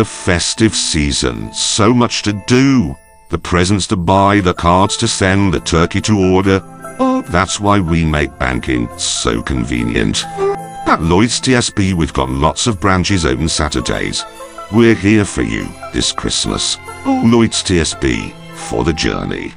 The festive season, so much to do. The presents to buy, the cards to send, the turkey to order. Oh, that's why we make banking so convenient. At Lloyd's TSB, we've got lots of branches open Saturdays. We're here for you this Christmas. Lloyd's TSB for the journey.